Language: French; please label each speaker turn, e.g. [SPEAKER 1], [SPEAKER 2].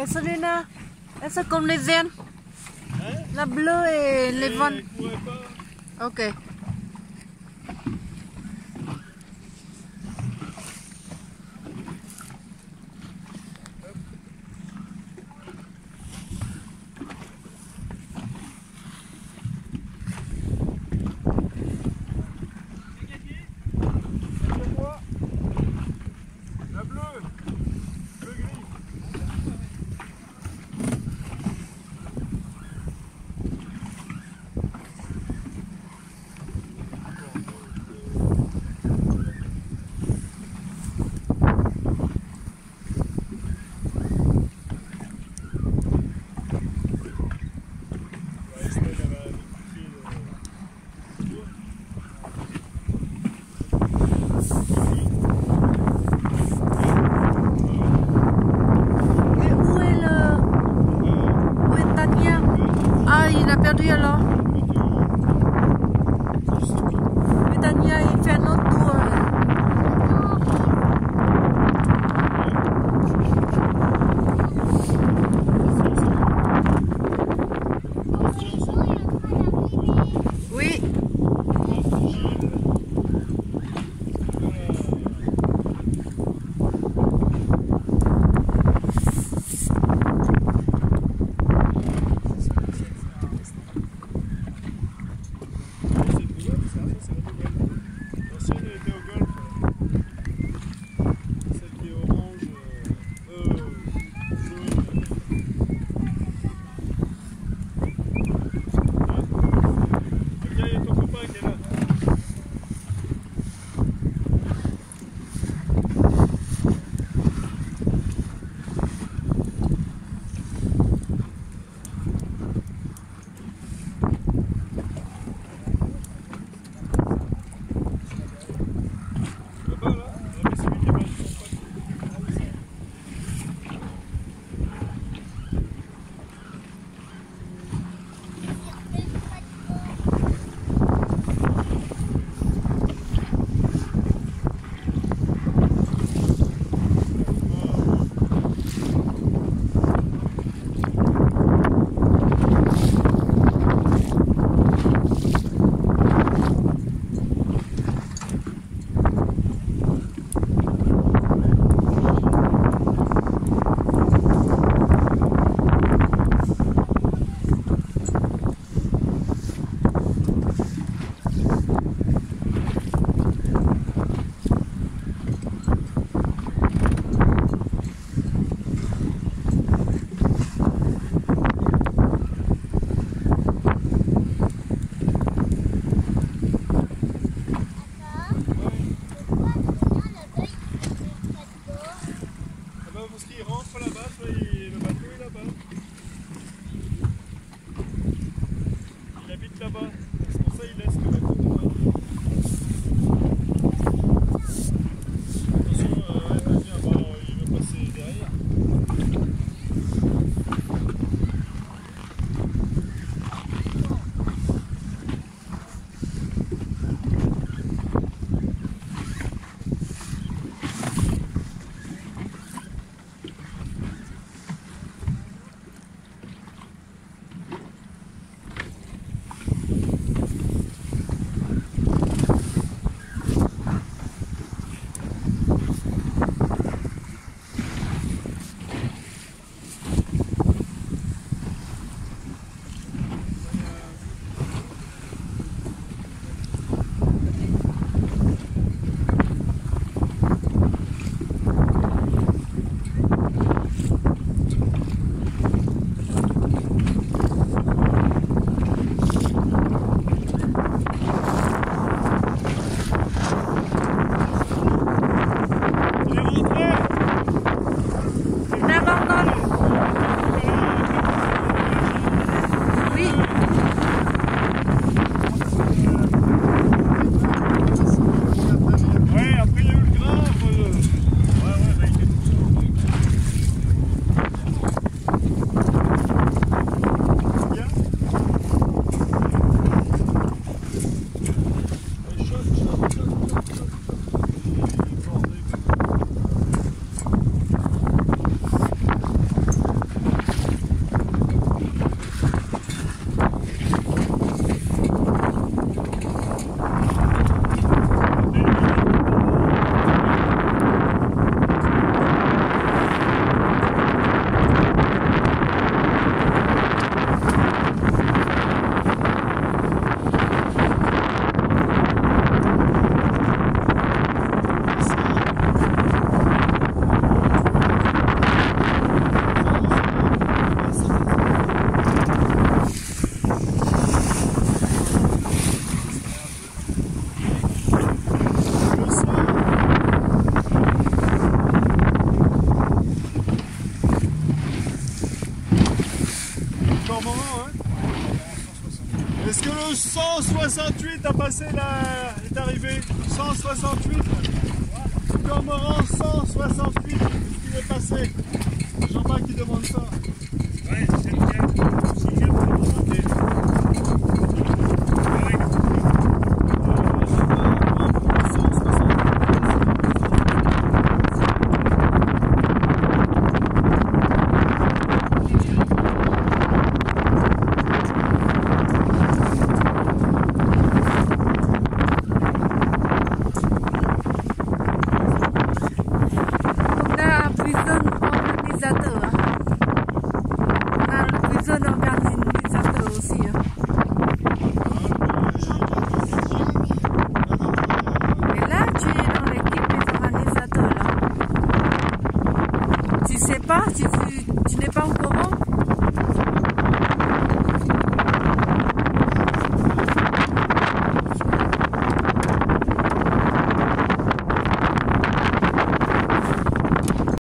[SPEAKER 1] Et celui-là
[SPEAKER 2] Et c'est comme les veines
[SPEAKER 1] hein ¿Eh?
[SPEAKER 2] La bleue et eh,
[SPEAKER 1] les
[SPEAKER 2] vannes.
[SPEAKER 1] Eh,
[SPEAKER 2] ok.
[SPEAKER 1] Hein. Est-ce que le 168 a passé là, est arrivé? 168 Le cormoran 168, est-ce qu'il est passé? Jean-Marc qui demande ça. n'hésitez pas, si tu n'es pas au courant,